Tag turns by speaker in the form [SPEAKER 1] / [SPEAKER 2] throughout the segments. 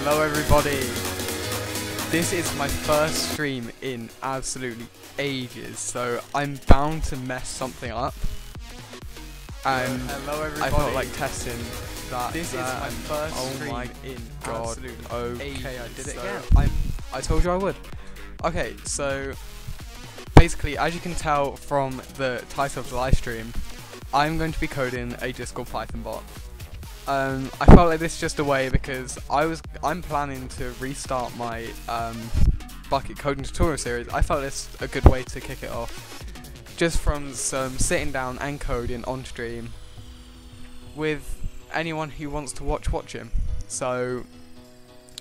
[SPEAKER 1] Hello everybody. This is my first stream in absolutely ages, so I'm bound to mess something up. And
[SPEAKER 2] Hello everybody.
[SPEAKER 1] I felt like testing that.
[SPEAKER 2] This is my first
[SPEAKER 1] oh
[SPEAKER 2] stream
[SPEAKER 1] my
[SPEAKER 2] in
[SPEAKER 1] god.
[SPEAKER 2] absolute
[SPEAKER 1] Okay,
[SPEAKER 2] ages,
[SPEAKER 1] I did it
[SPEAKER 2] so
[SPEAKER 1] again. I I told you I would. Okay, so basically, as you can tell from the title of the live stream, I'm going to be coding a Discord Python bot. Um, I felt like this is just a way because I was I'm planning to restart my um, Bukkit coding tutorial series. I felt this a good way to kick it off, just from some sitting down and coding on stream with anyone who wants to watch watching. So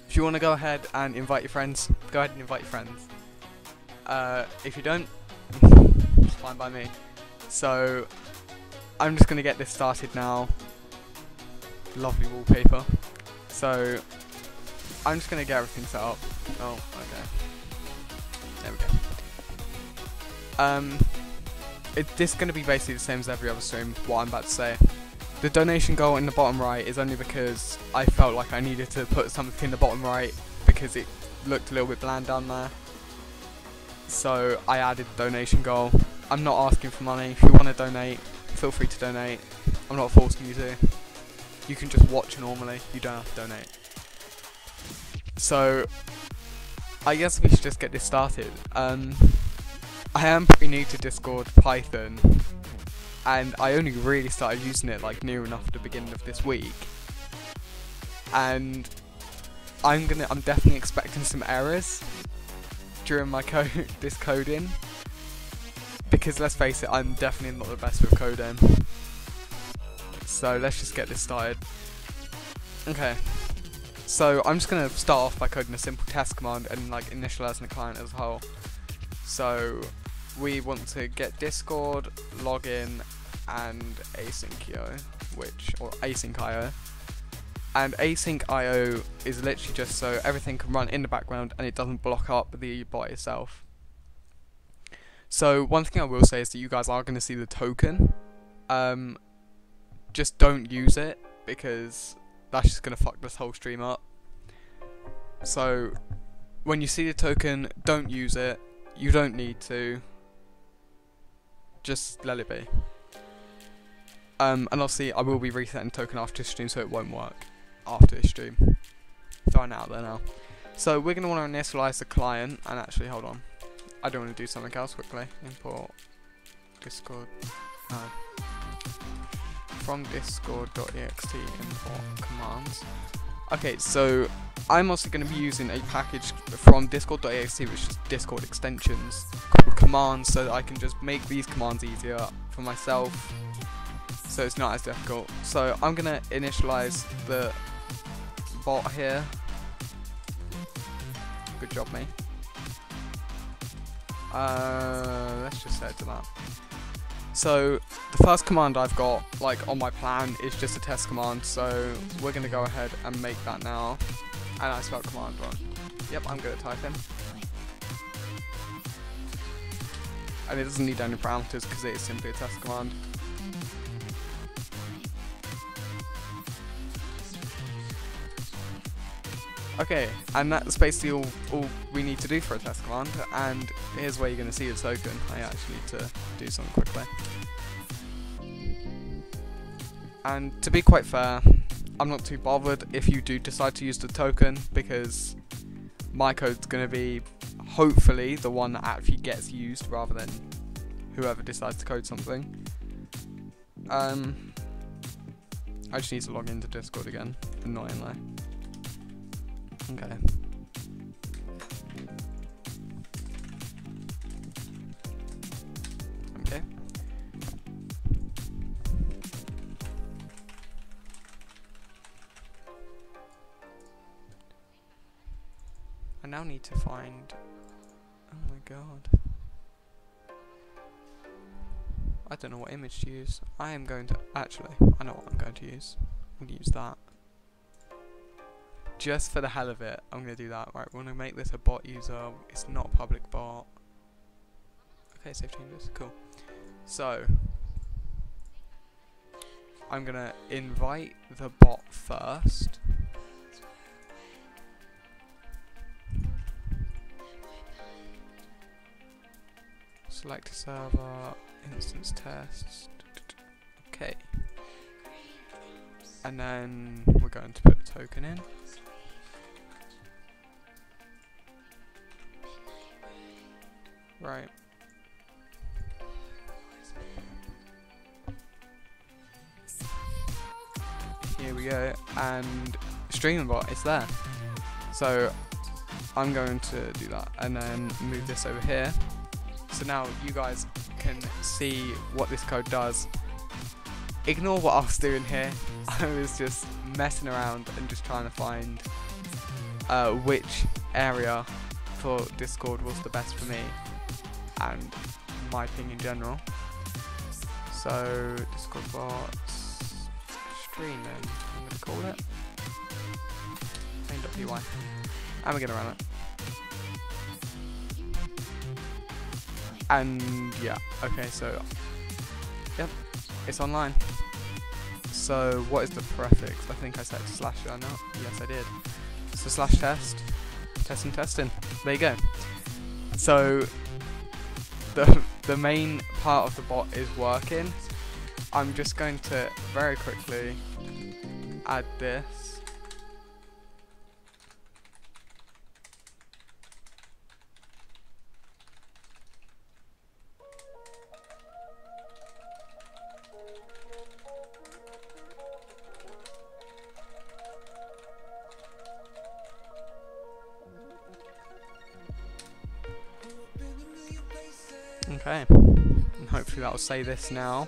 [SPEAKER 1] if you want to go ahead and invite your friends, go ahead and invite your friends. Uh, if you don't, it's fine by me. So I'm just gonna get this started now. Lovely wallpaper. So I'm just gonna get everything set up. Oh, okay. There we go. Um, it, this is gonna be basically the same as every other stream. What I'm about to say. The donation goal in the bottom right is only because I felt like I needed to put something in the bottom right because it looked a little bit bland down there. So I added the donation goal. I'm not asking for money. If you want to donate, feel free to donate. I'm not forcing you to. You can just watch normally. You don't have to donate. So I guess we should just get this started. Um, I am pretty new to Discord Python and I only really started using it like near enough the beginning of this week. And I'm gonna, I'm definitely expecting some errors during my code, this coding, because let's face it, I'm definitely not the best with coding. So let's just get this started. Okay. So I'm just gonna start off by coding a simple test command and like initializing the client as a whole. So we want to get Discord, login, and asyncio, which or asyncio. And asyncio is literally just so everything can run in the background and it doesn't block up the bot itself. So one thing I will say is that you guys are going to see the token. Um, just don't use it because that's just going to fuck this whole stream up. So when you see the token, don't use it. You don't need to. Just let it be. Um, and obviously I will be resetting token after this stream so it won't work after this stream. Throwing out there now. So we're going to want to initialize the client and actually hold on. I don't want to do something else quickly. Import discord. From discord.ext import commands. Okay, so I'm also going to be using a package from discord.ext which is discord extensions called commands so that I can just make these commands easier for myself so it's not as difficult. So I'm going to initialize the bot here. Good job, me. Uh, let's just it to that. So the first command I've got, like on my plan, is just a test command. So we're gonna go ahead and make that now. And I spelled command wrong. Yep, I'm good at typing. And it doesn't need any parameters because it is simply a test command. Okay, and that's basically all, all we need to do for a test command, and here's where you're going to see the token. I actually need to do something quickly. And to be quite fair, I'm not too bothered if you do decide to use the token, because my code's going to be, hopefully, the one that actually gets used, rather than whoever decides to code something. Um, I just need to log into Discord again, annoyingly. Okay. Okay. Need to find. Oh my god. I don't know what image to use. I am going to. Actually, I know what I'm going to use. I'm going to use that just for the hell of it, I'm going to do that. Right, we're going to make this a bot user. It's not a public bot. Okay, save changes. Cool. So, I'm going to invite the bot first. Select server, instance tests. Okay. And then we're going to put the token in. Right. Here we go, and StreamerBot is there. So I'm going to do that and then move this over here. So now you guys can see what this code does. Ignore what I was doing here. I was just messing around and just trying to find uh, which area for Discord was the best for me and my ping in general. So Discord bots streaming, I'm gonna call it. And we're gonna run it. And yeah, okay, so yep, it's online. So what is the prefix? I think I said slash not. Yes, I did. So slash test, testing, testing. There you go. So the the main part of the bot is working. I'm just going to very quickly add this. Hopefully that will say this now.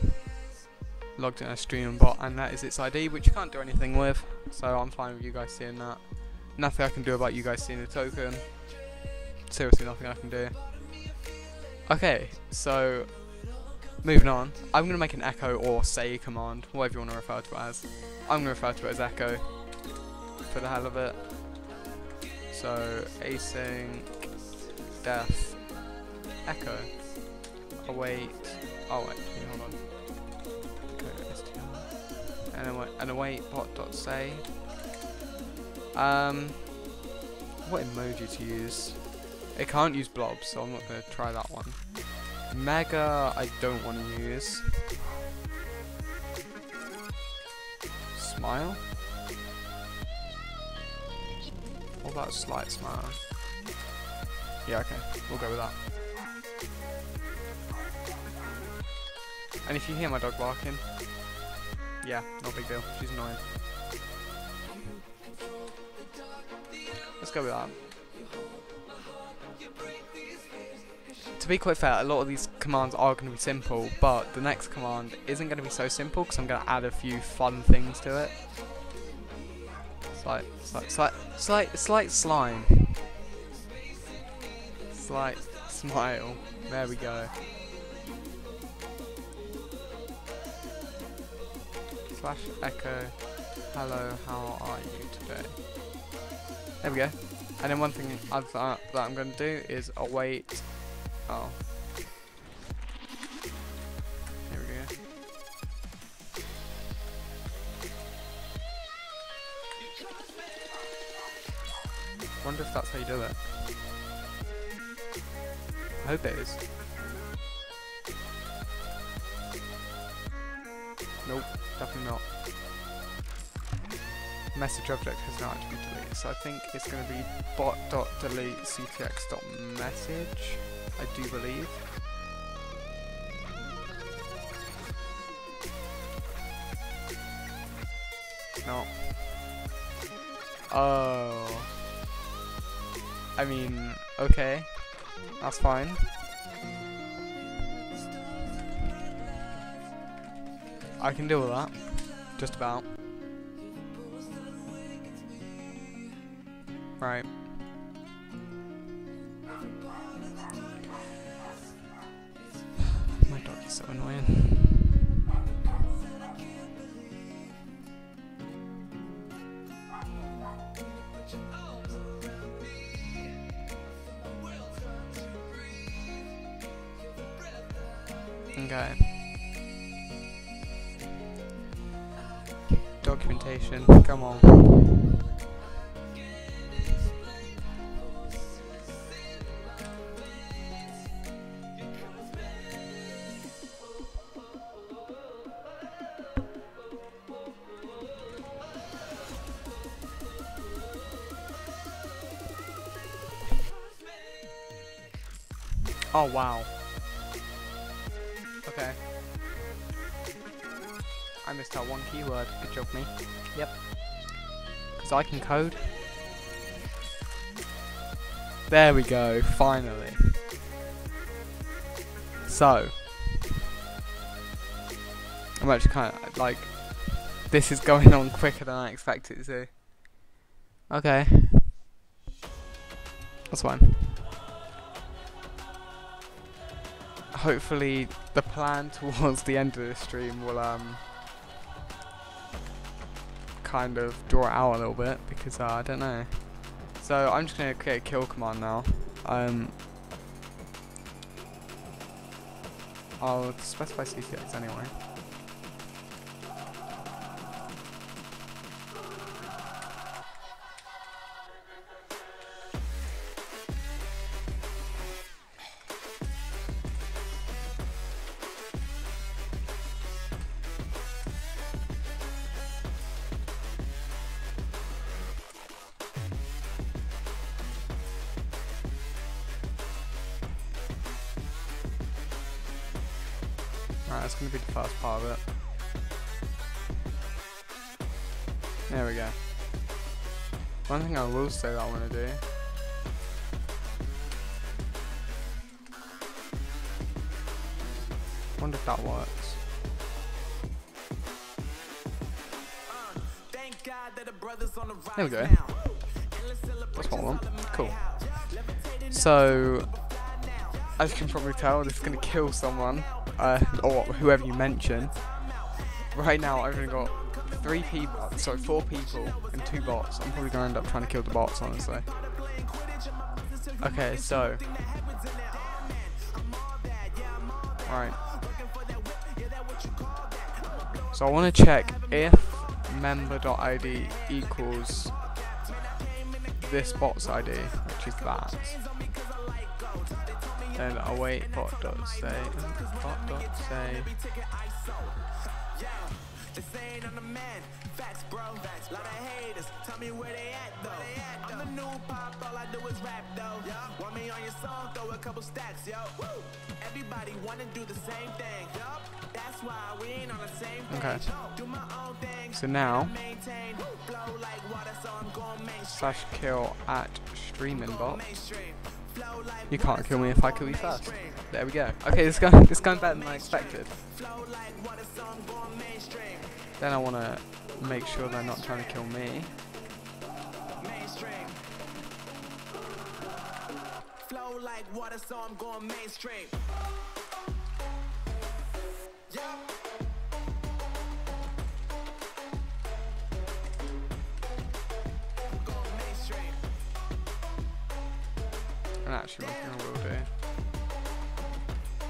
[SPEAKER 1] Logged in a streaming bot, and that is its ID, which you can't do anything with. So I'm fine with you guys seeing that. Nothing I can do about you guys seeing the token. Seriously, nothing I can do. Okay, so moving on. I'm going to make an echo or say command, whatever you want to refer to it as. I'm going to refer to it as echo for the hell of it. So async def echo await. Oh wait, hold on. Okay, and await, and await what dot say. Um, what emoji to use? It can't use blobs, so I'm not gonna try that one. Mega, I don't want to use. Smile. What about slight smile? Yeah, okay, we'll go with that. And if you hear my dog barking, yeah, no big deal. She's annoying. Let's go with that. To be quite fair, a lot of these commands are going to be simple, but the next command isn't going to be so simple because I'm going to add a few fun things to it. Slight, slight, slight, slight, slight slime. Slight smile. There we go. Slash echo. Hello how are you today? There we go. And then one thing uh, that I'm going to do is await oh. Here we go. Wonder if that's how you do it. I hope it is. Nope Definitely not. Message object has not actually been deleted, so I think it's going to be bot.delete ctx.message, I do believe. No. Oh. I mean, okay. That's fine. I can deal with that. Just about. Right. Oh wow. Okay. I missed out one keyword. Good job, me. Yep. Because I can code. There we go, finally. So. I'm actually kind of, like, this is going on quicker than I expected it to. Okay. That's fine. Hopefully the plan towards the end of the stream will um kind of draw out a little bit because uh, I don't know. So I'm just gonna create a kill command now. Um I'll specify CTX anyway. Thing I say that I want to do. wonder if that works. There we go. That's what I want. Cool. So, as you can probably tell, this is going to kill someone uh, or whoever you mention. Right now, I've only got three people, sorry, four people and two bots. I'm probably going to end up trying to kill the bots, honestly. Okay, so. Right. So I want to check if member.id equals this bot's ID, which is that. Then await bot dot say bot dot say bro. Facts. Lot of haters. Tell me where they at though. I'm the new pop. All I do is rap though. Want me on your song? Throw a couple stacks, yo. Everybody wanna do the same thing. That's why we ain't on the same page. Okay. Do my own thing. So now slash kill at streaming bot. You can't kill me if I kill you first. There we go. Okay, this going this going better than I expected. Then I want to make sure they're not trying to kill me. Flow like water, so I'm going mainstream. And actually, one thing I will do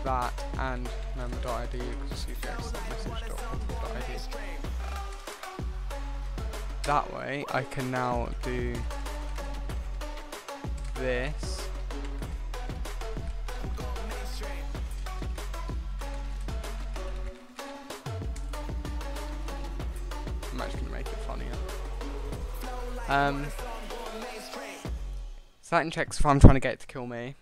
[SPEAKER 1] that and ctx message.id. That way, I can now do this. I'm actually gonna make it funnier. Um. So that checks if I'm trying to get it to kill me.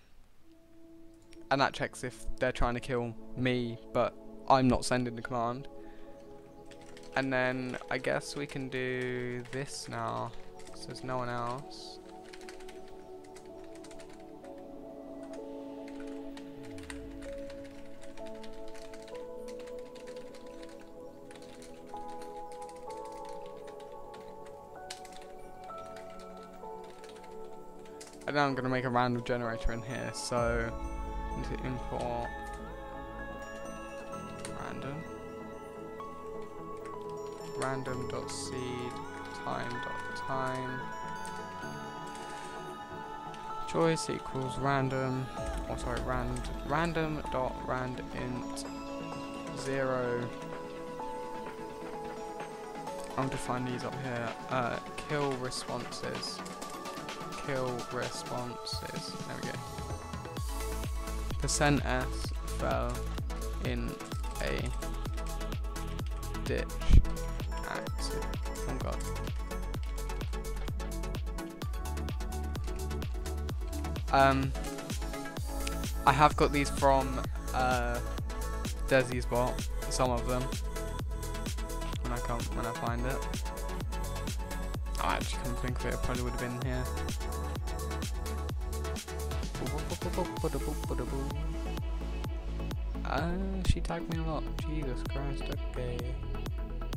[SPEAKER 1] And that checks if they're trying to kill me, but I'm not sending the command. And then I guess we can do this now, so there's no one else. And now I'm going to make a random generator in here, so import random dot time choice equals random oh sorry rand random dot rand int zero. I'll define these up here. Uh, kill responses. Kill responses. There we go. Percent %s fell in a ditch Um, I have got these from uh, Desi's bot, some of them. When I come, when I find it. I actually can't think of it, it probably would have been here. Uh, she tagged me a lot. Jesus Christ, okay.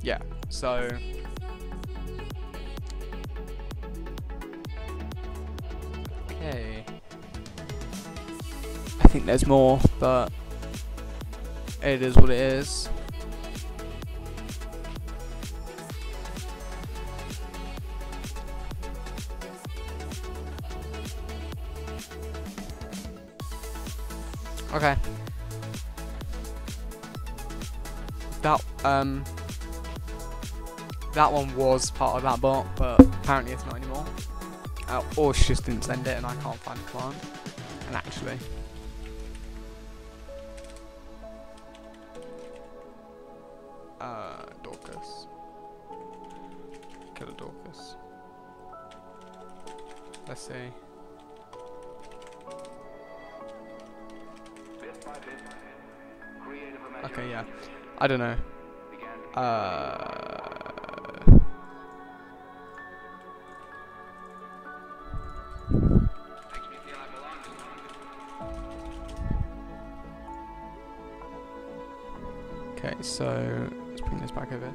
[SPEAKER 1] Yeah, so. Okay. I think there's more, but it is what it is. Okay. That um that one was part of that bot, but apparently it's not anymore. Uh, or she just didn't send it and I can't find the client. And actually don't know. Uh. Okay, so let's bring this back over.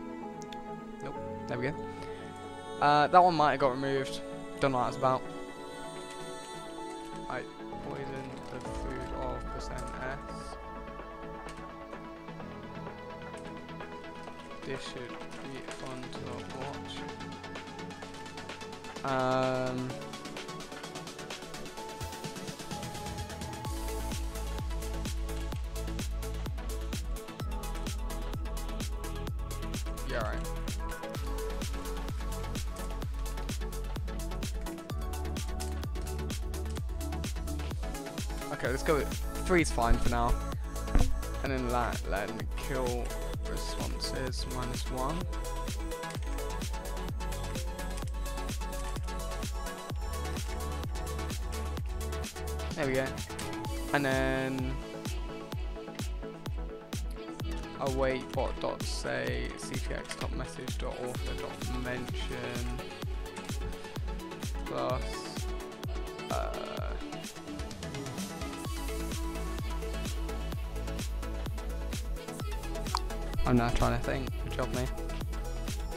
[SPEAKER 1] Nope, there we go. Uh, that one might have got removed. Don't know what that's about. I poisoned the food of percent S. This should be fun to watch. Um. Yeah, right. Okay, let's go with three's fine for now. And then let, let him kill responses minus one. There we go. And then await bot dot say ctx dot message dot author dot mention plus I'm now trying to think. Good job, me.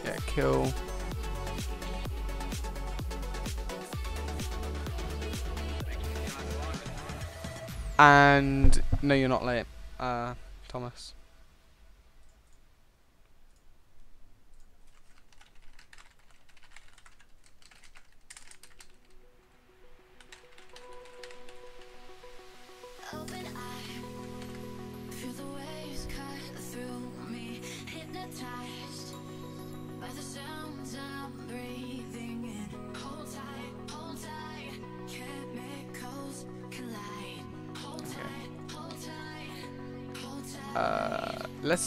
[SPEAKER 1] Yeah, kill. And no, you're not late, uh, Thomas.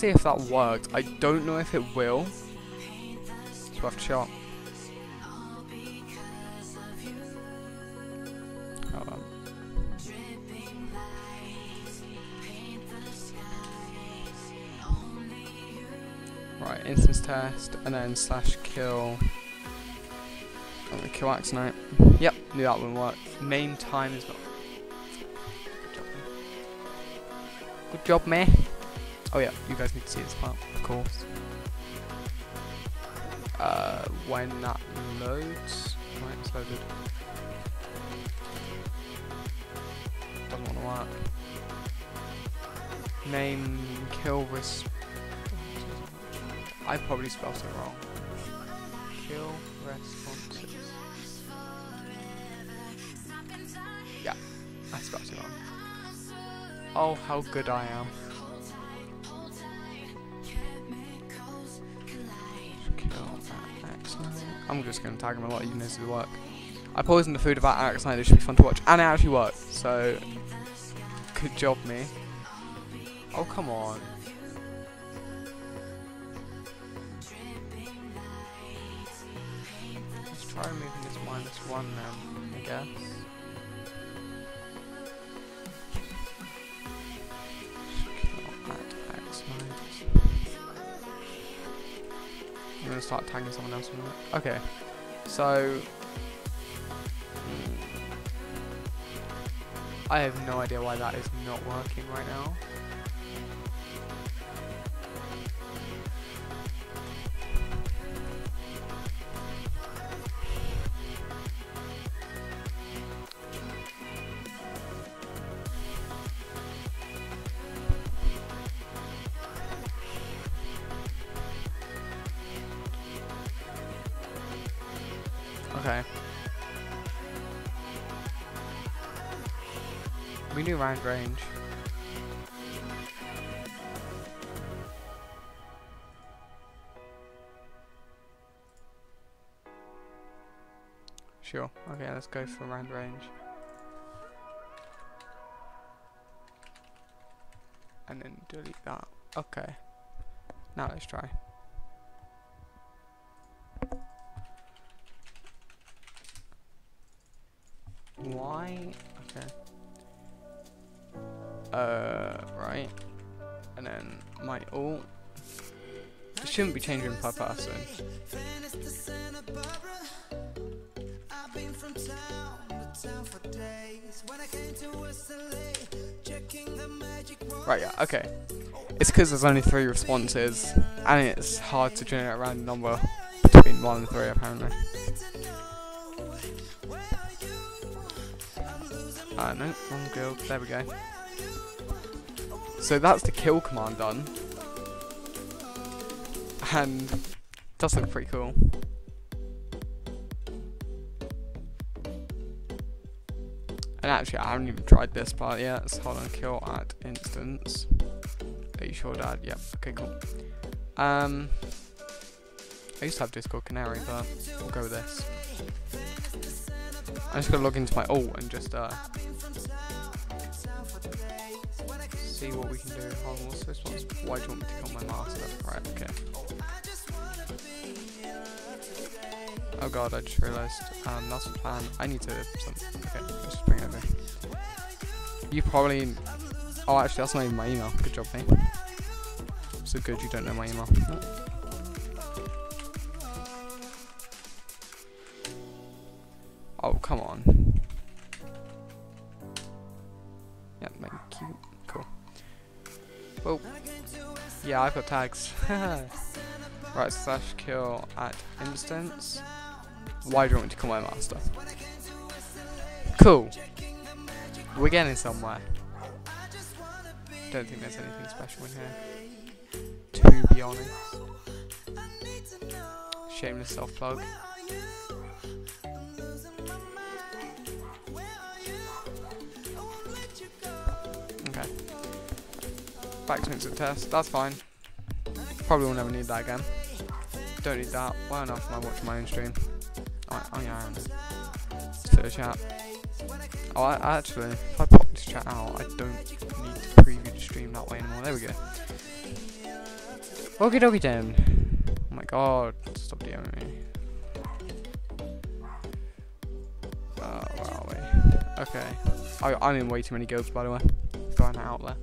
[SPEAKER 1] See if that worked. I don't know if it will.
[SPEAKER 2] Of you,
[SPEAKER 1] Hold on. Right, instance test, and then slash kill. Oh, I'm gonna. Yep, knew that wouldn't work. Main time is not. Good job, meh. Oh yeah, you guys need to see this part, of course. Uh, when that loads. Right, it's loaded. Doesn't want to work. Name kill resp. I probably spelled it wrong. Kill responses. Yeah, I spelled it wrong. Oh, how good I am. I'm just gonna tag him a lot, even as it work. I poisoned the food of that Axonite, it should be fun to watch. And it actually worked, so. Good job, me. Oh, come on. Tagging someone else. in a. Okay, so I have no idea why that is not working right now. Round range. Sure. Okay, let's go for randrange. And then delete that. Okay. Now let's try. Why? Uh, right. And then my alt. It shouldn't be changing per person. Right, yeah, okay. It's because there's only three responses, and it's hard to generate a random number between one and three, apparently. Uh, no, wrong guild. There we go. So that's the kill command done. And does look pretty cool. And actually, I haven't even tried this part yet. So hold on, kill at instance. Are you sure, Dad? Yep. Okay, cool. Um, I used to have Discord Canary, but we'll go with this. I'm just gonna log into my alt and just uh, see what we can do. Hold on, what's this one? Why do you want me to kill my master? Right, okay. Oh god, I just realised. Um, that's the plan. I need to. Okay, let's just bring it over. You probably. Oh, actually, that's not even my email. Good job, mate. So good you don't know my email. Oh, come on. Yeah, I've got tags. right, slash kill at instance. Why do you want me to kill my master? Cool. We're getting somewhere. Don't think there's anything special in here. To be honest. Shameless self plug. Back to instant test. That's fine. Probably will never need that again. Don't need that. Well enough am I watching my own stream. I, I am. The chat. Oh, I, actually, if I pop this chat out, I don't need to preview the stream that way anymore. There we go. Okie dokie then. Oh my god, stop DMing me. Uh, where are we? Okay. I, I'm in way too many guilds, by the way. That out there.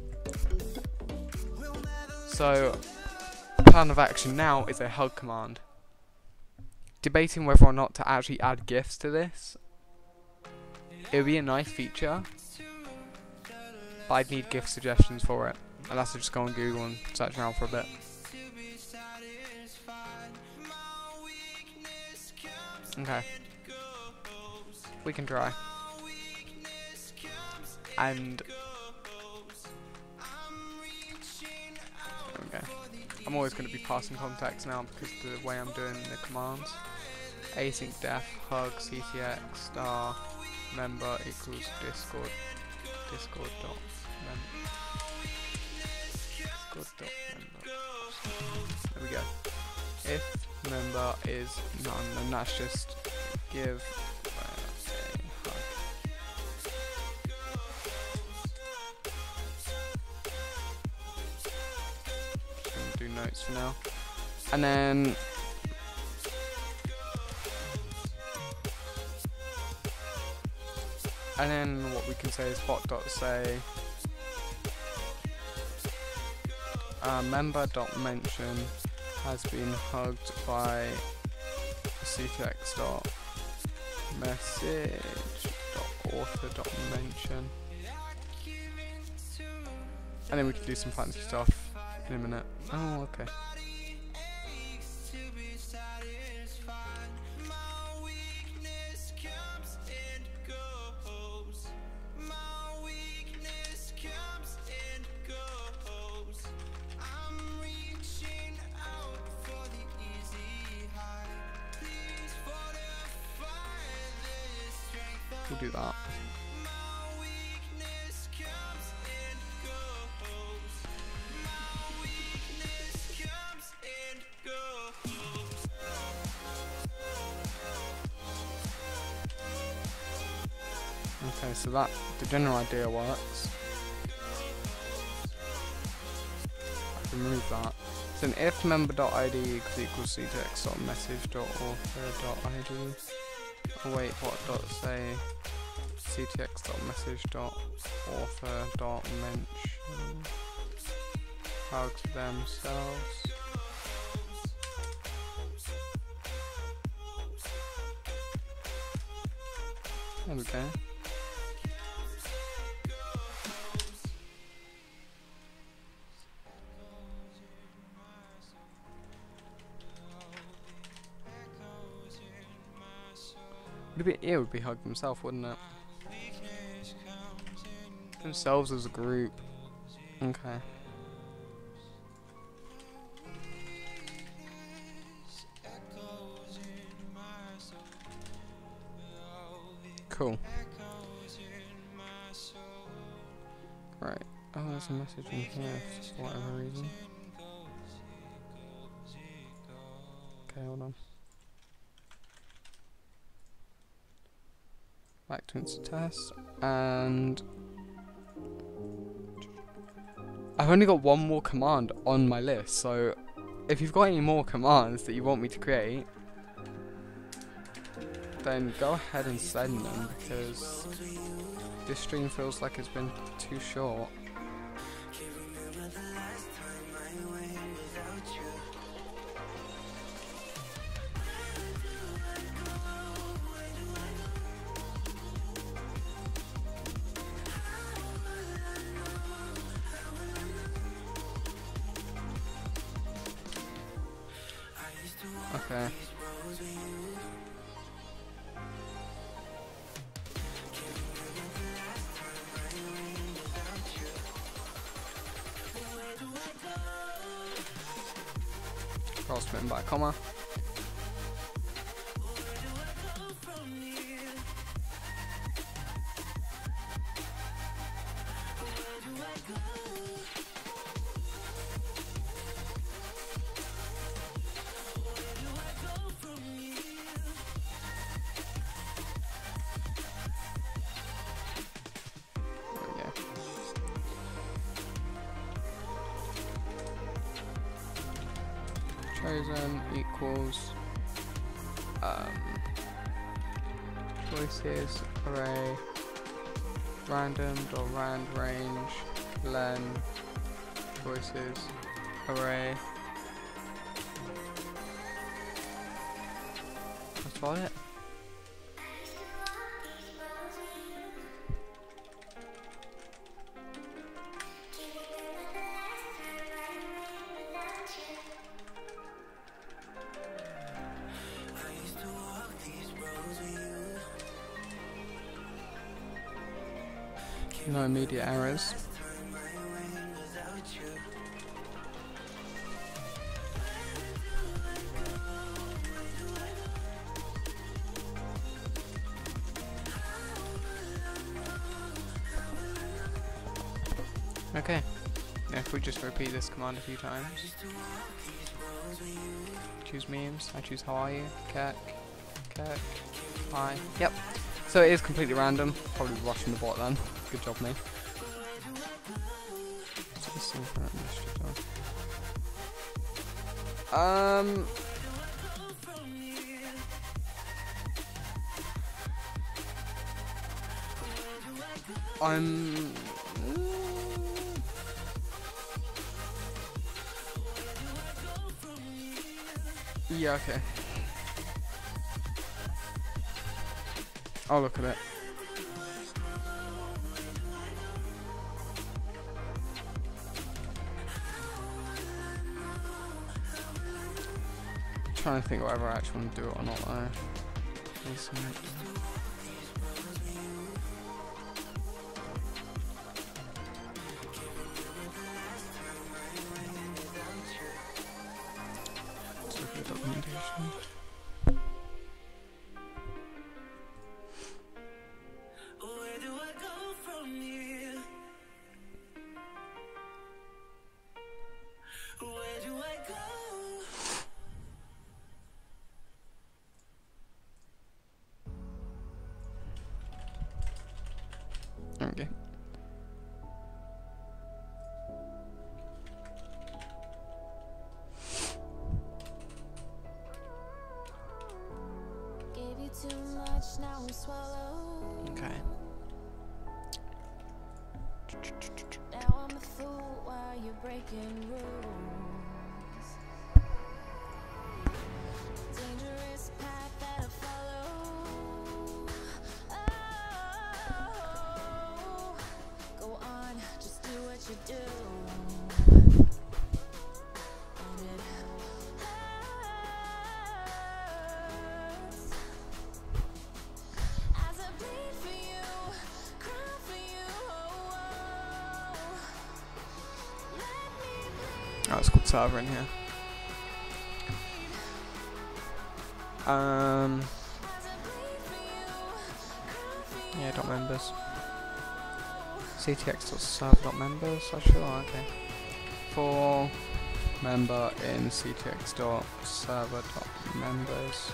[SPEAKER 1] So, plan of action now is a hug command. Debating whether or not to actually add gifts to this. It would be a nice feature, but I'd need gift suggestions for it. Unless I just go on Google and search around for a bit. Okay. We can try. And I'm always going to be passing contacts now because of the way I'm doing the commands. Async def hug ctx star member equals discord discord dot member discord dot member. There we go. If member is none, then that's just give notes for now. And then and then what we can say is bot dot say uh, member dot mention has been hugged by ctx dot message dot author dot mention. And then we can do some fancy stuff in a minute. Oh, okay. We'll do that. So that the general idea works. I can remove that. An if member.id equals ctx.message.author.id. Oh wait, what dot say ctx.message.author.mention hugs themselves. There Would be, it would be hug themselves, wouldn't it? Themselves as a group. Okay. Cool. Right. Oh, there's a message in here for whatever reason. Okay, hold on. Back to instant test, and I've only got one more command on my list. So, if you've got any more commands that you want me to create, then go ahead and send them because this stream feels like it's been too short. No immediate errors. Okay. If we just repeat this command a few times. Choose memes. I choose how are you? Kirk. Kirk. Hi. Yep. So it is completely random. Probably rushing the bot then. Good job, administrator. Um. I'm. Yeah, okay. I'll look at it. Trying to think whether I actually want to do it or not though. Server in here. Um,
[SPEAKER 2] As I bleed for you, cry
[SPEAKER 1] yeah, dot members. should, oh, okay. For member in ctx.server.members,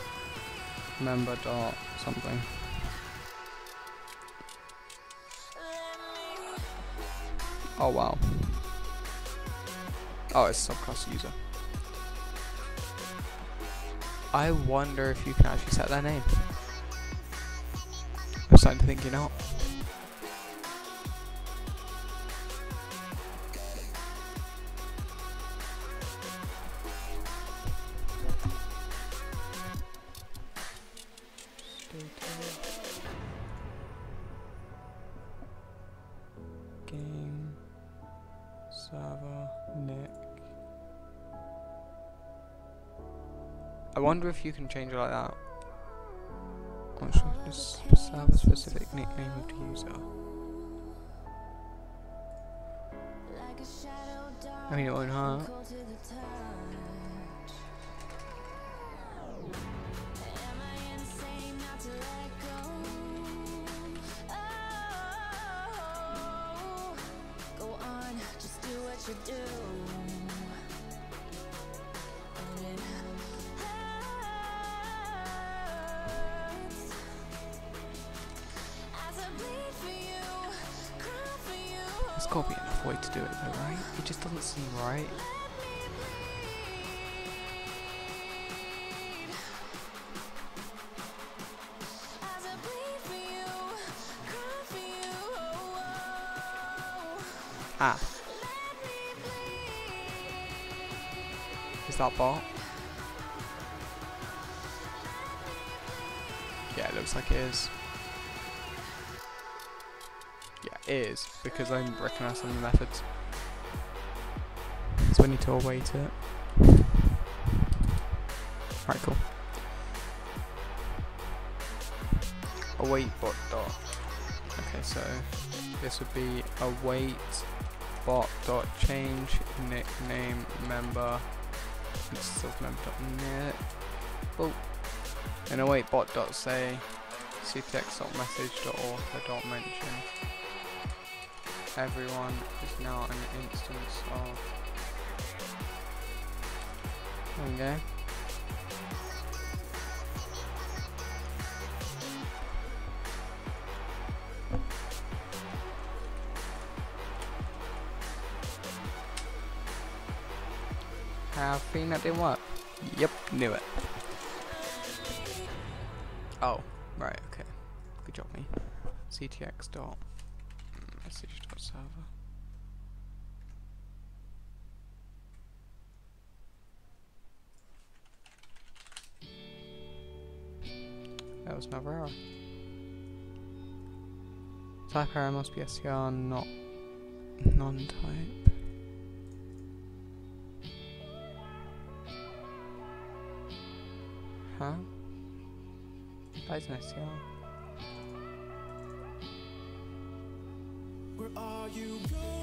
[SPEAKER 1] member dot something. Oh wow. Oh, it's subclass user. I wonder if you can actually set their name. I'm starting to think you're not. Wonder if you can change it like that. I just server specific nickname of the user.
[SPEAKER 2] Like a shadow dark
[SPEAKER 1] I mean, it won't hurt. Because I recognise some of the methods. So we need to await it. Right, cool. Await bot dot. Okay, so this would be await bot dot change nickname member of member dot net. Oh, and await bot dot say ctx dot message dot author dot mention. Everyone is now an instance of. There we go. Have a that didn't work. Yep, knew it. Oh, right, okay. Good job, me. CTX dot was another error. Type error must be str, not NoneType. Huh? That is an str.
[SPEAKER 3] Where are you going?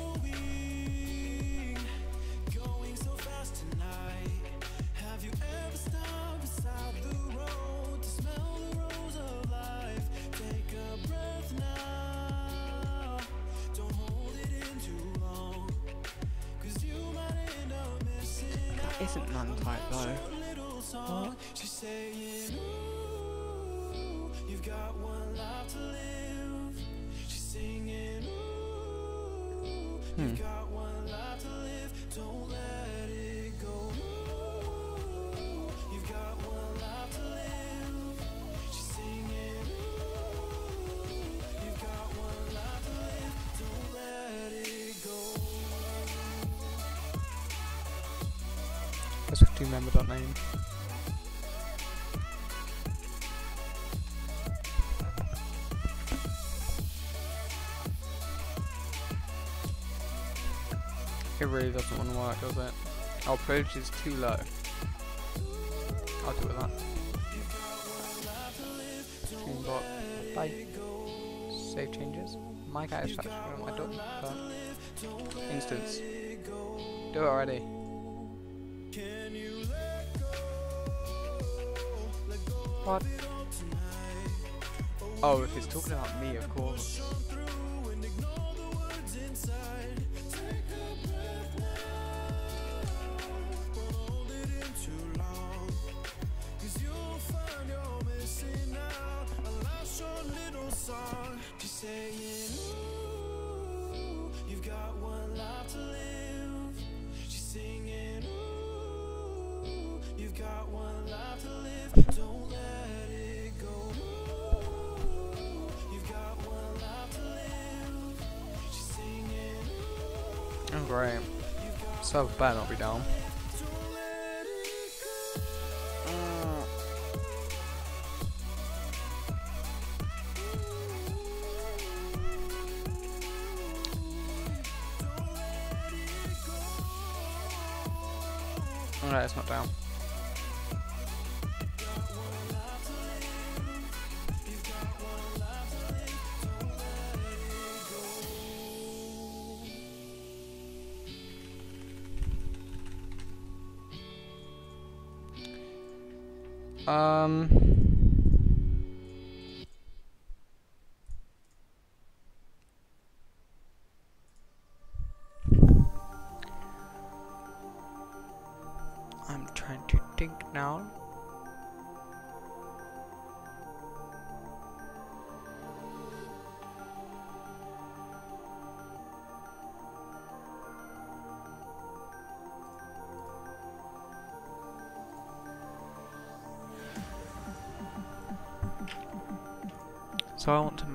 [SPEAKER 1] Guess we do name. It really doesn't want to work, does it? Oh, Our privilege is too low. I'll do with that. Bye. Save changes. My guy is actually my door. Instance. Do it already. Oh, if it's talking about me, of course. Great. So better not be down.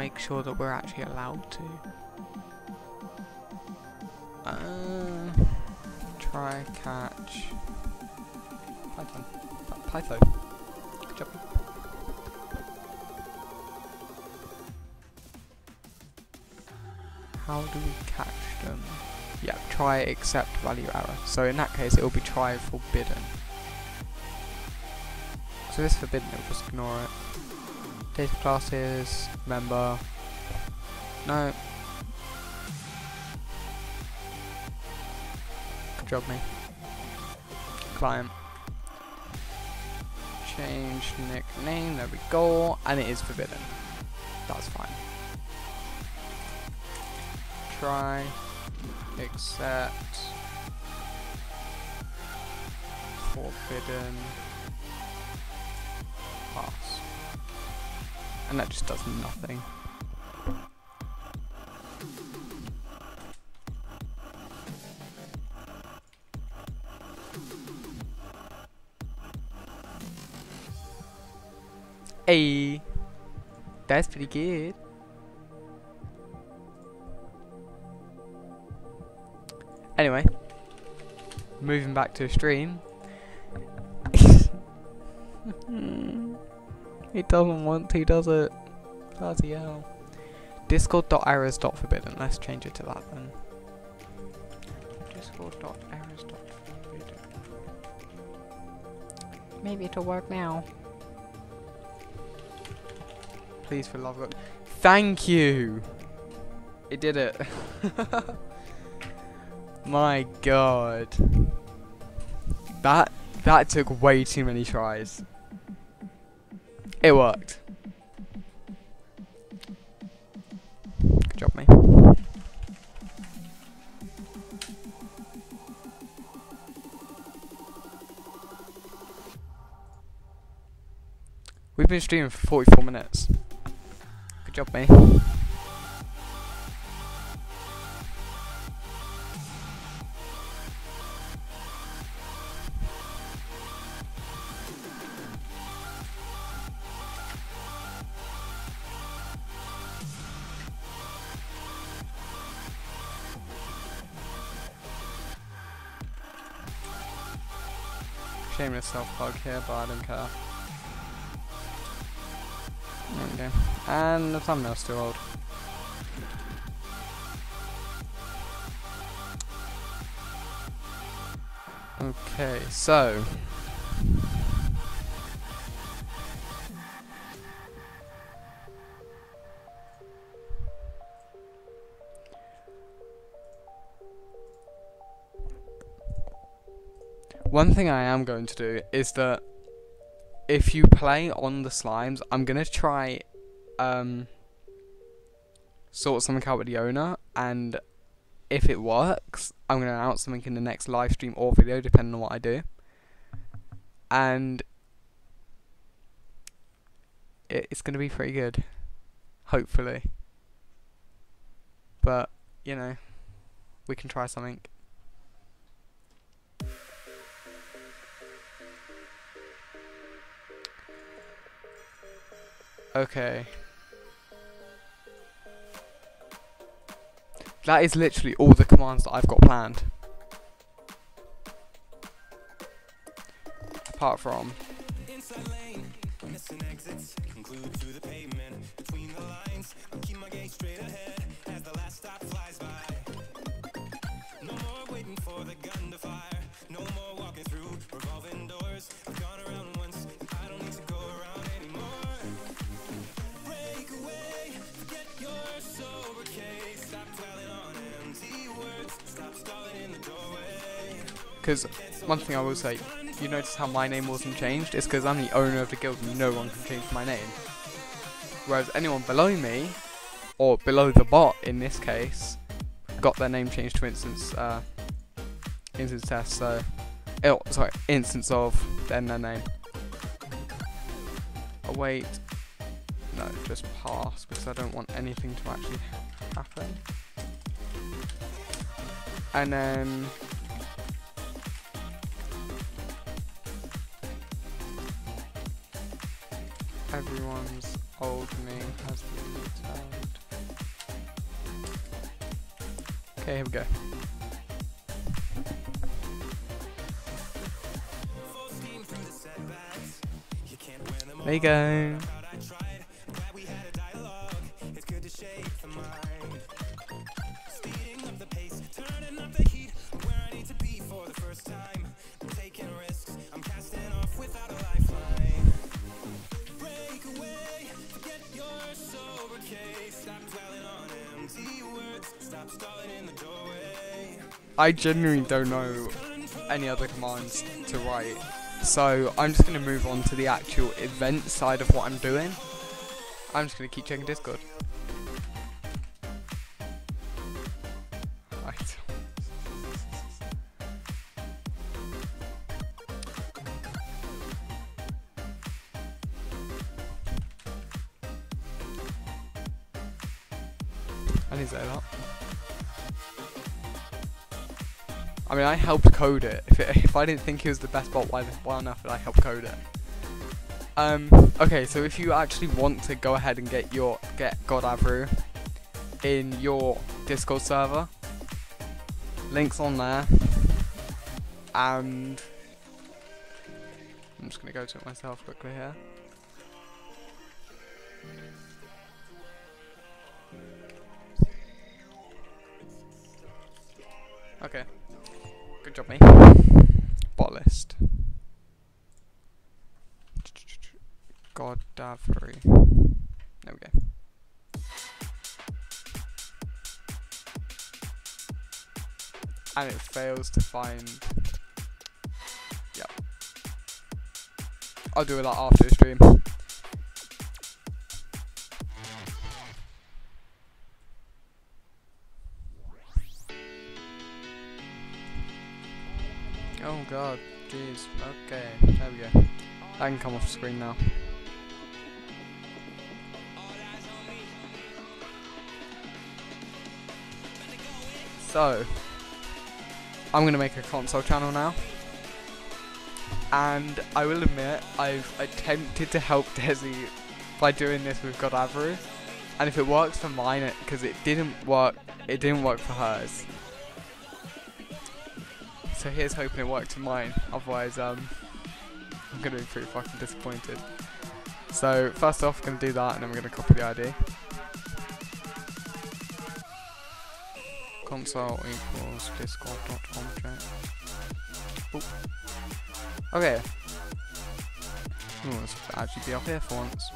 [SPEAKER 1] Make sure that we're actually allowed to. Uh, try catch. Python. Python. Good job. How do we catch them? Yeah, try except value error. So in that case, it will be try forbidden. So this forbidden, it'll just ignore it. Data classes, member. No. Job, me. Client. Change nickname, there we go. And it is forbidden. That's fine. Try. Except. Forbidden. Pass. And that just does nothing. Hey, that's pretty good. Anyway, moving back to stream. He doesn't want to, does it? Bloody hell. Discord.errors.forbidden. Let's change it to that then. Discord.errors.forbidden. Maybe it'll work now. Please, for love of God. Thank you! It did it. My god. That that took way too many tries. It worked. Good job, mate. We've been streaming for 44 minutes. Good job, mate. Shameless self plug here, but I don't care. Go. And the thumbnail's too old. Okay, so. One thing I am going to do is that if you play on the slimes, I'm gonna try um sort something out with the owner and if it works, I'm gonna announce something in the next live stream or video depending on what I do. And it's gonna be pretty good. Hopefully. But, you know, we can try something. Okay. That is literally all the commands that I've got planned. Apart from
[SPEAKER 3] Inside lane, missing exits, conclude to the pavement. Between the lines, keep my gaze straight ahead as the last stop flies by. No more waiting for the gun to fire. No more walking through revolving doors.
[SPEAKER 1] Because one thing I will say, you notice how my name wasn't changed? It's because I'm the owner of the guild and no one can change my name. Whereas anyone below me, or below the bot in this case, got their name changed to instance uh, instance test. So, oh, sorry, instance of then their name. Oh wait, no, just pass because I don't want anything to actually happen. And then everyone's old name has been returned. Okay, here we go. There you go.
[SPEAKER 3] I
[SPEAKER 1] genuinely don't know any other commands to write. So I'm just going to move on to the actual event side of what I'm doing. I'm just going to keep checking Discord. I helped code it. If, it, if I didn't think it was the best bot, why, why on earth I help code it? Um, okay, so if you actually want to go ahead and get your get God Avru in your Discord server, links on there, and I'm just gonna go to it myself quickly here. Okay. Job, me. Bot list. Godavery. Uh, there we go. And it fails to find. Yep. I'll do that after the stream. God, jeez. Okay, there we go. I can come off screen now. So, I'm gonna make a console channel now. And I will admit, I've attempted to help Desi by doing this with Godavery. And if it works for mine, because it, it didn't work, it didn't work for hers. So here's hoping it worked for mine. Otherwise, um, I'm gonna be pretty fucking disappointed. So first off, I'm gonna do that, and then we're gonna copy the ID. Console equals discord.object. Okay. Ooh, let's actually be up here for once.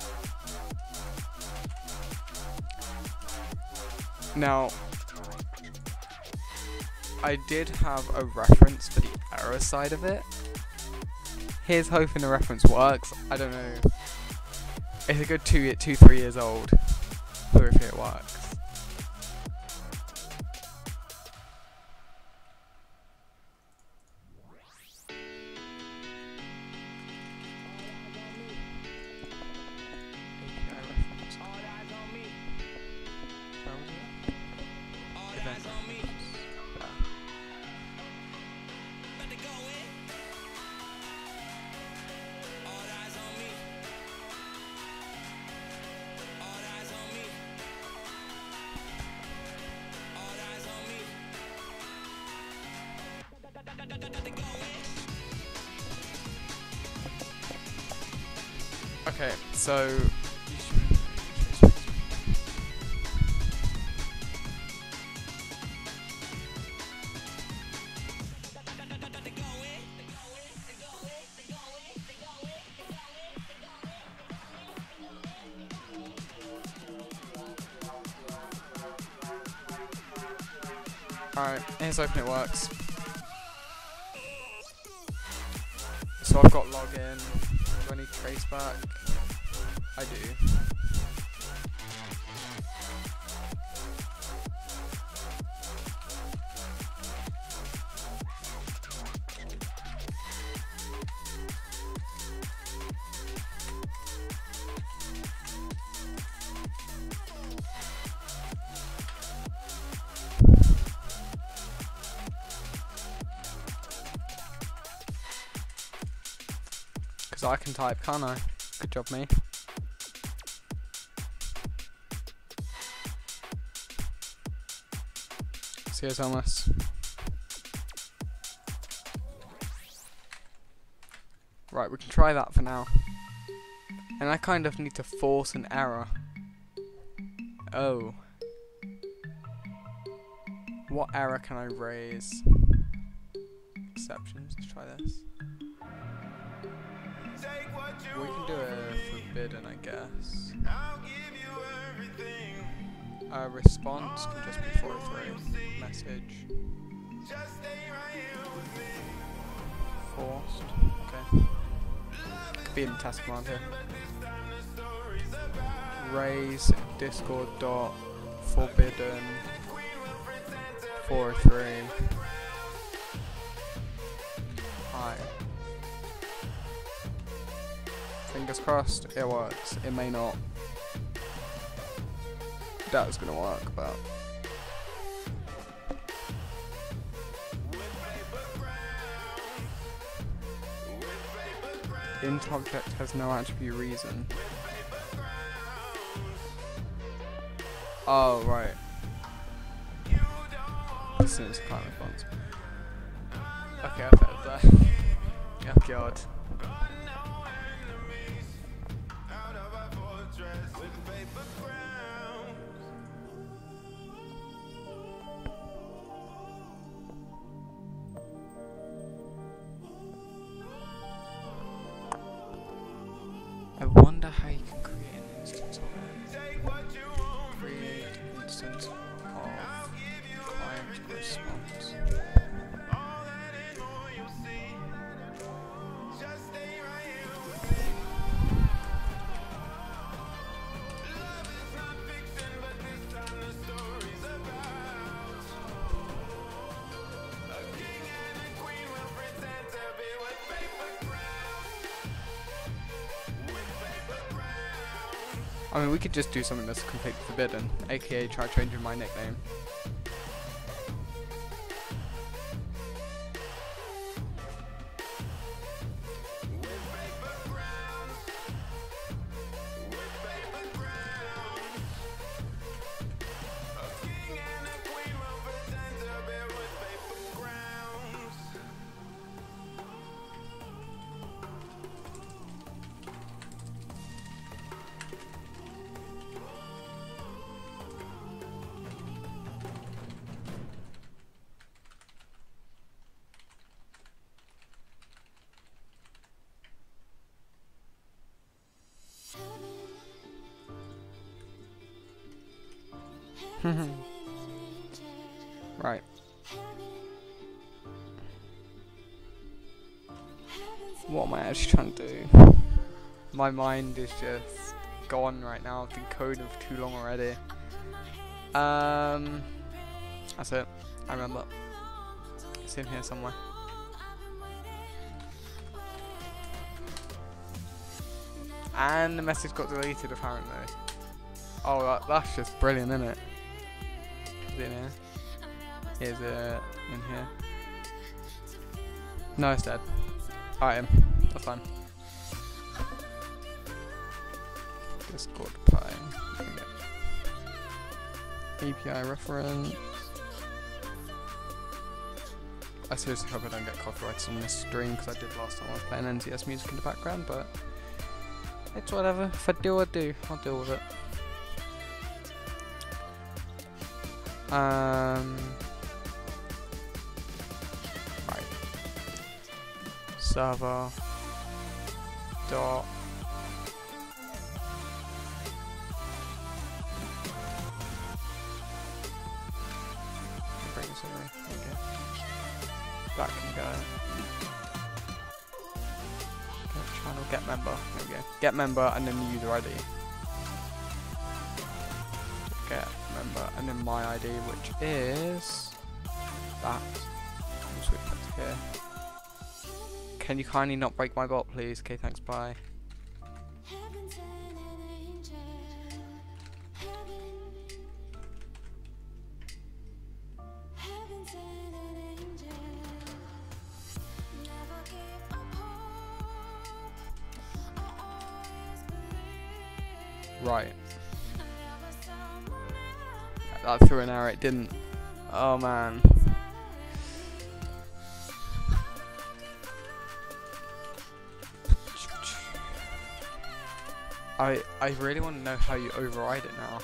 [SPEAKER 1] Now, I did have a reference for the error side of it. Here's hoping the reference works. I don't know. It's a good two, two, three years old. But if it works. So. Alright, here's hoping it works. So I've got logging. Do I need traceback? I do. Because I can type, can't I? Good job, me. You, Thomas. Right, we can try that for now. And I kind of need to force an error. Oh. What error can I raise? Exceptions, let's try this.
[SPEAKER 3] Take what you
[SPEAKER 1] We can do a forbidden, I guess. A response can just be 403. Message.
[SPEAKER 3] Just stay right here with me.
[SPEAKER 1] Forced. Okay. Could be in task command here. Raise discord dot forbidden 403. Hi. Fingers crossed, it works. It may not. That was gonna work, but. int object has no attribute reason. Oh, right. This is client response. Okay, I failed there. oh god. I mean, we could just do something that's completely forbidden, aka try changing my nickname. Right. What am I actually trying to do? My mind is just gone right now. I've been coding for too long already. Um, that's it. I remember. It's in here somewhere. And the message got deleted apparently. Oh, that, that's just brilliant, isn't it? In here? Here's it in here. No, it's dead. I am. That's fine. Discord Pi. Okay. API reference. I seriously hope I don't get copyrighted on this stream because I did last time I was playing NCS music in the background, but it's whatever. If I do, I do. I'll deal with it. Um. Right. Server. Dot. That can go. Get channel. Get member. There we go. Get member and then the user ID. And then my ID, which is that. Can you kindly not break my bot, please? Okay, thanks. Bye. Didn't. Oh man. I I really want to know how you override it now.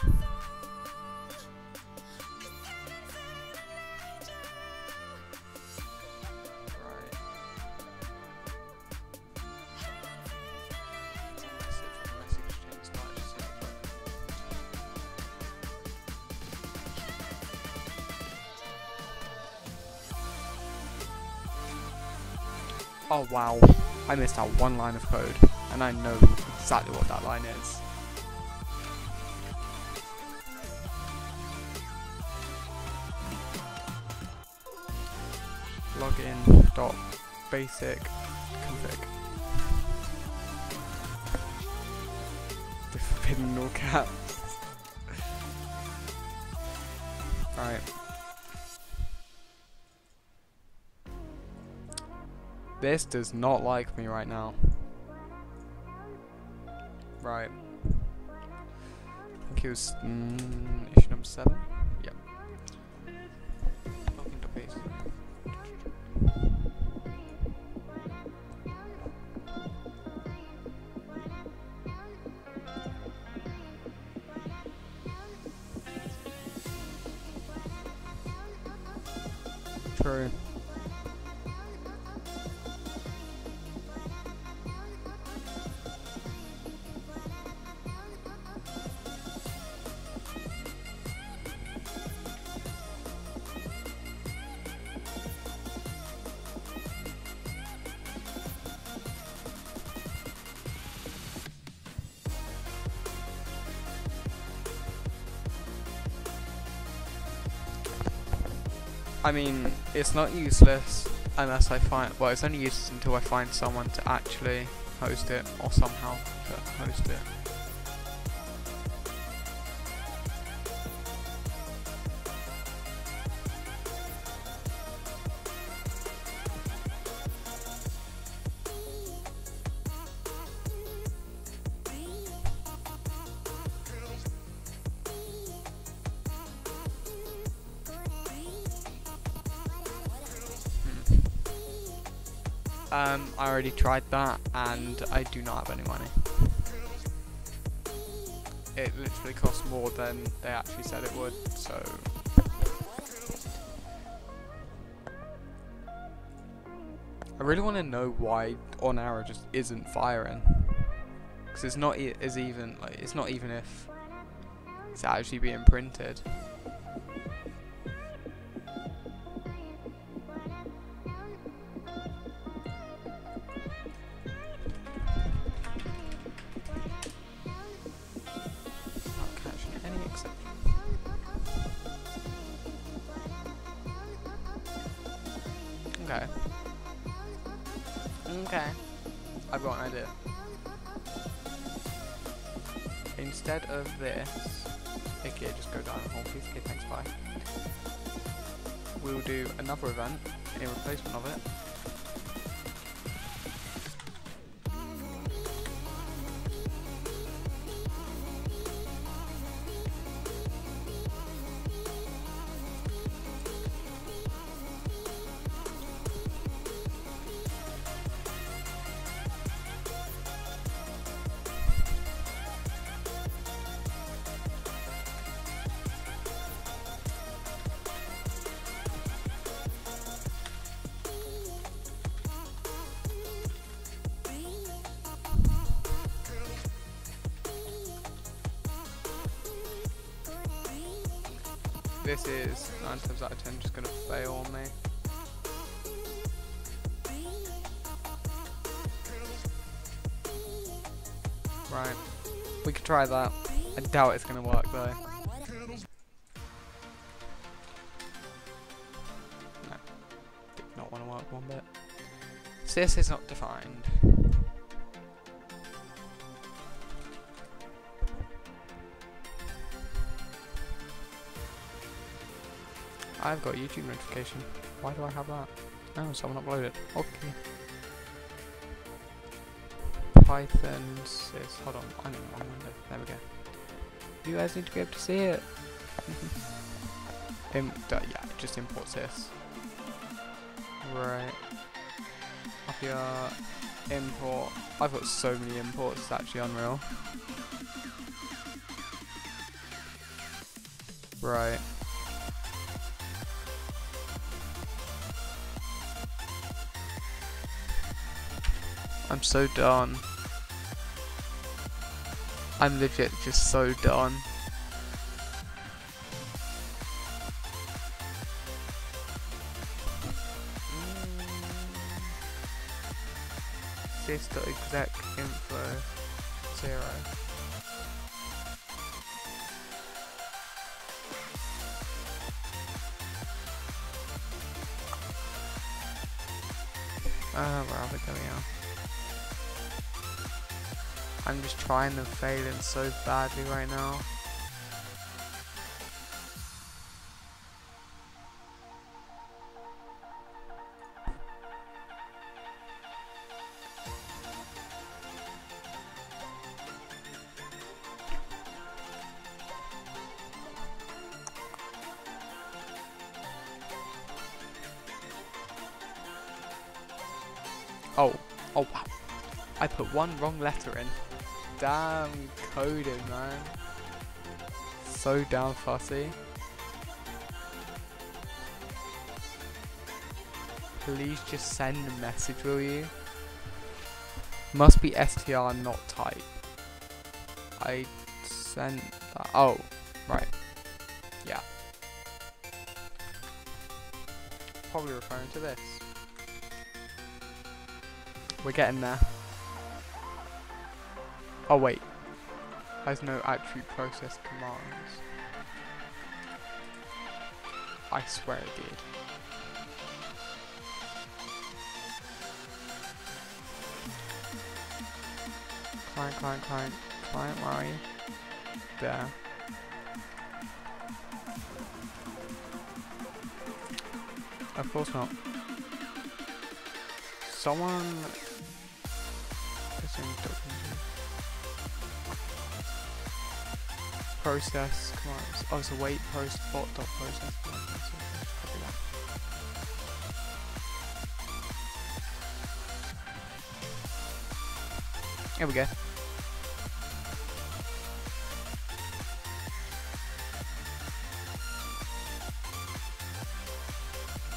[SPEAKER 1] Oh wow, I missed out one line of code, and I know exactly what that line is. logging dot basic config. The forbidden caps. This does not like me right now. Right. I think it was mm, issue number seven. I mean, it's not useless unless I find. Well, it's only useless until I find someone to actually host it or somehow to host it. Already tried that and I do not have any money. It literally costs more than they actually said it would, so. I really want to know why on_error just isn't firing. Because it's not e- as even, like, it's not even if it's actually being printed. This is 9 times out of 10 just gonna fail on me. Right. We could try that. I doubt it's gonna work though. No. Did not want to work one bit. CS is not got a YouTube notification. Why do I have that? Oh, someone uploaded. Okay. Python sys. Hold on, I'm in the wrong window. There we go. You guys need to be able to see it. Yeah, just import sys. Right. Up here, import. I've got so many imports, it's actually unreal. Right. I'm so done. I'm legit just so done. Sys.exec info zero. Uh, where are we going? I'm just trying and failing so badly right now. Oh, oh wow. I put one wrong letter in. Damn coding, man. So damn fussy. please just send a message, will you? Must be str, not type. I sent that. Oh, right. Yeah. Probably referring to this. We're getting there. Oh wait. Has no attribute process commands. I swear it did. Client, client, client, client, where are you? There. Of course not. Someone process commands. Oh, it's await post bot dot process. Here we go.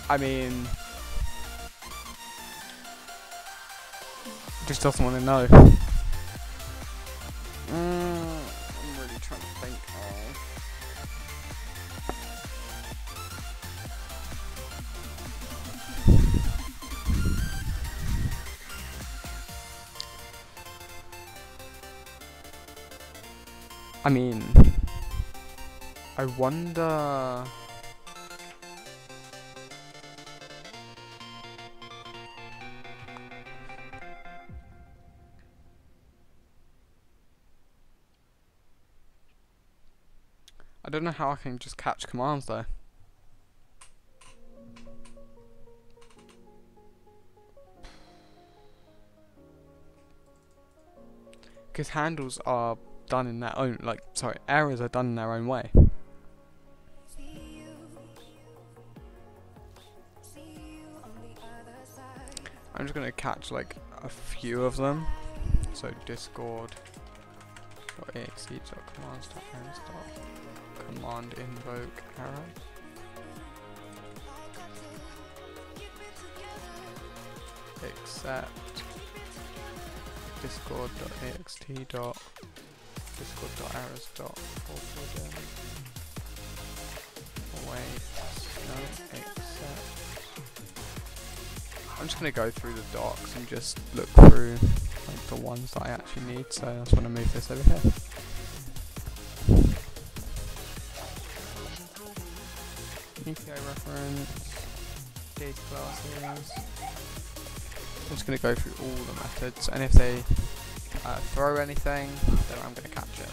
[SPEAKER 1] I mean, just doesn't want to know. Wonder. I don't know how I can just catch commands though. Because handles are done in their own, like, sorry, errors are done in their own way. I'm just gonna catch like a few of them. So Discord command invoke error. Except discord.ext dot discord.errors dot. No, I'm just gonna go through the docs and just look through like the ones that I actually need. So I just want to move this over here. API reference, data classes. I'm just gonna go through all the methods, and if they uh, throw anything, then I'm gonna catch it.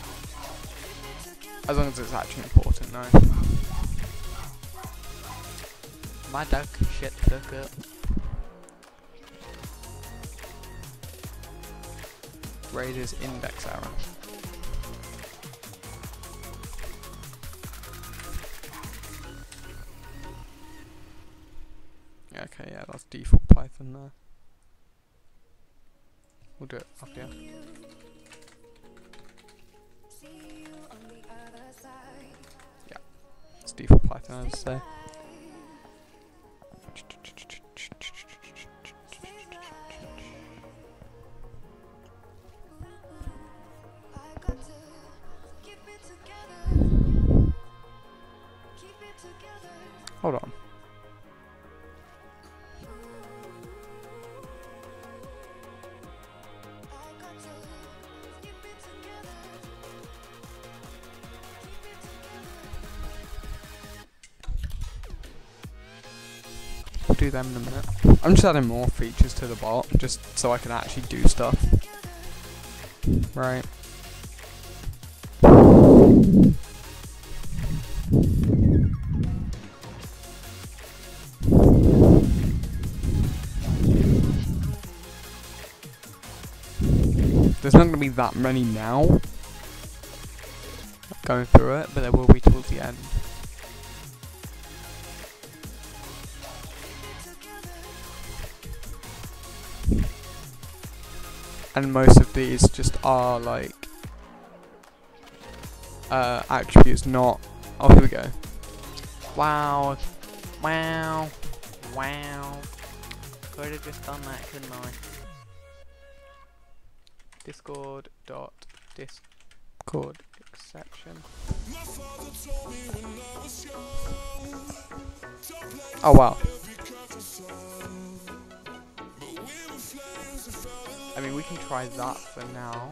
[SPEAKER 1] As long as it's actually important, though. My duck shit took. Raiders index error. Okay, yeah, that's default Python there. We'll do it up here. Yeah, it's default Python, I would say. Them in a minute. I'm just adding more features to the bot, just so I can actually do stuff. Right. There's not going to be that many now going through it, but there will be towards the end. And most of these just are like uh, attributes, not. Oh, here we go. Wow, wow, wow.
[SPEAKER 4] Could have just done that, couldn't I?
[SPEAKER 1] Discord dot Discord exception. Oh wow. Can try that for now.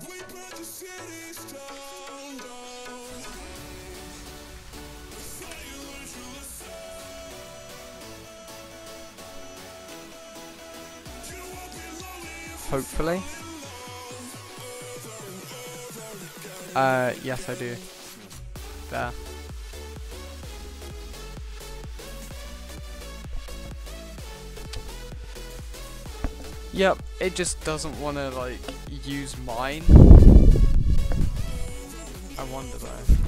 [SPEAKER 1] Hopefully. Uh, yes, I do. There. Yep, it just doesn't want to, like, use mine. I wonder, though.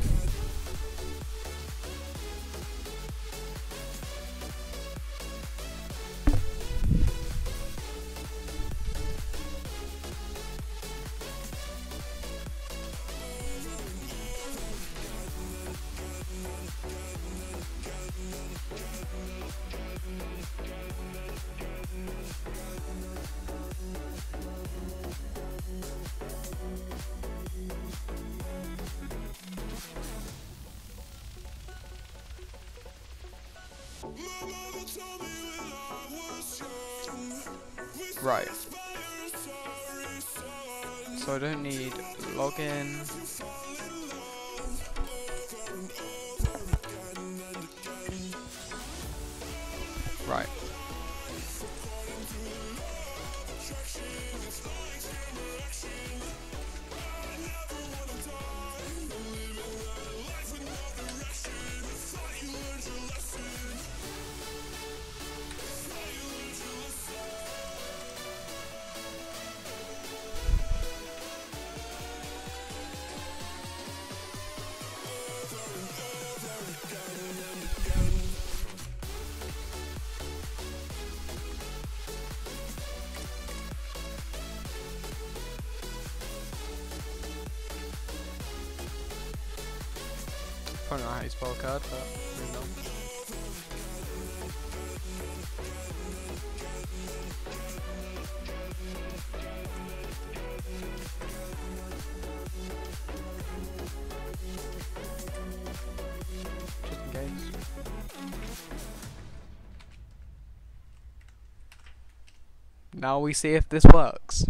[SPEAKER 1] Now we see if this works.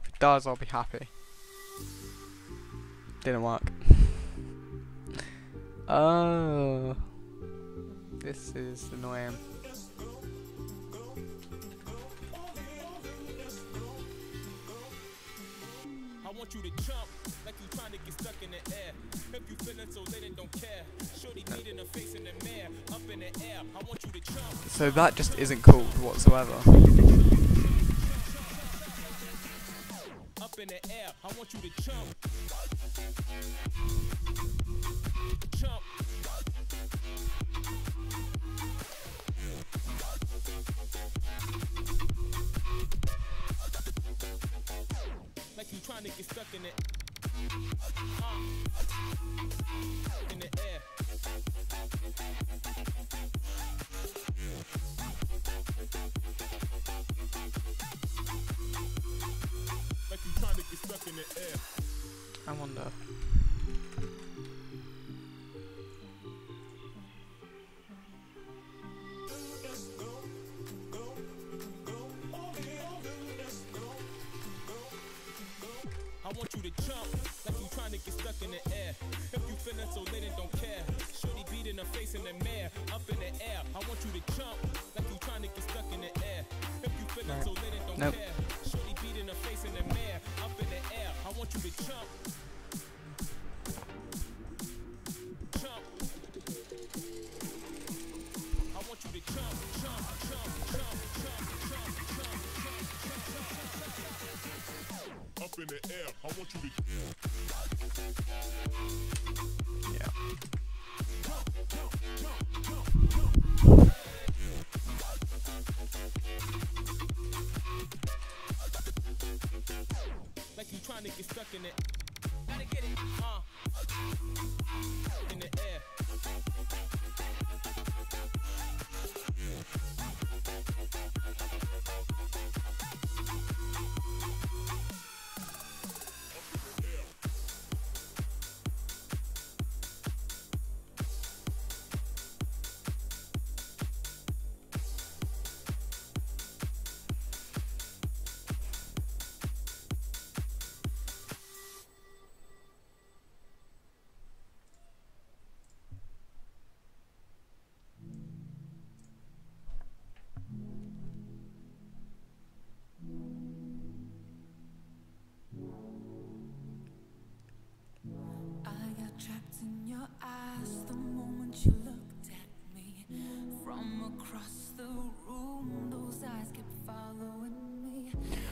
[SPEAKER 1] If it does, I'll be happy. Didn't work. Oh. This is annoying.
[SPEAKER 3] So
[SPEAKER 1] that just isn't cool whatsoever.
[SPEAKER 3] Up in the air, I want you to jump. Jump. Like you trying to get stuck in it. Uh. In the air.
[SPEAKER 1] I wonder.
[SPEAKER 3] I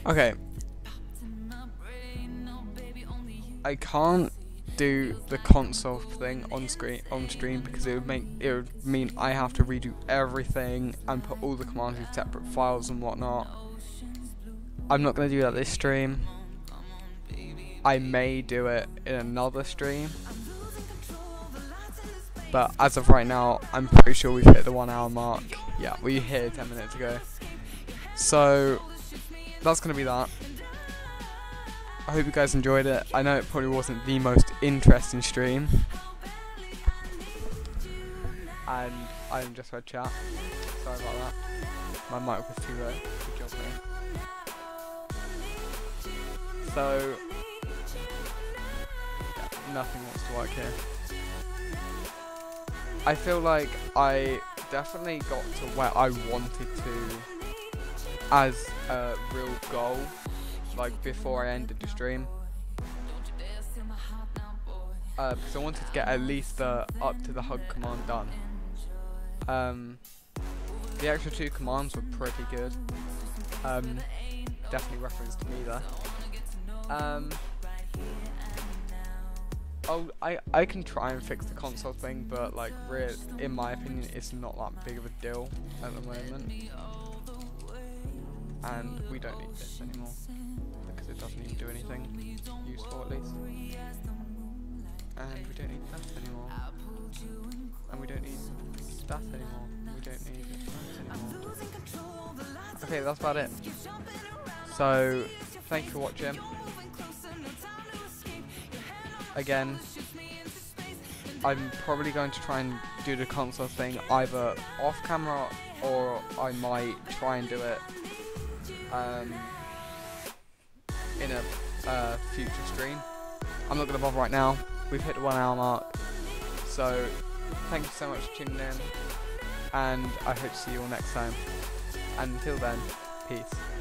[SPEAKER 1] Okay. I can't do the console thing on screen on stream because it would make it would mean I have to redo everything and put all the commands in separate files and whatnot. I'm not gonna do that this stream. I may do it in another stream. But as of right now, I'm pretty sure we've hit the one hour mark. Yeah, we hit it 10 minutes ago. So, that's gonna be that. I hope you guys enjoyed it. I know it probably wasn't the most interesting stream. And I'm just heard chat. Sorry about that. My mic was too low. Good job, me. So, nothing wants to work here. I feel like I definitely got to where I wanted to as a real goal like before I ended the stream. Uh, because I wanted to get at least the up to the hug command done. Um, the extra two commands were pretty good. Um, definitely referenced me there. Um, oh, I I can try and fix the console thing, but like, in my opinion, it's not that big of a deal at the moment. And we don't need this anymore because it doesn't even do anything useful at least. And we don't need that anymore. And we don't need that anymore. We don't need that anymore. Okay, that's about it. So, thank you for watching. Again, I'm probably going to try and do the console thing either off camera or I might try and do it um, in a uh, future stream. I'm not going to bother right now. We've hit the one hour mark. So, thank you so much for tuning in. And I hope to see you all next time. And until then, peace.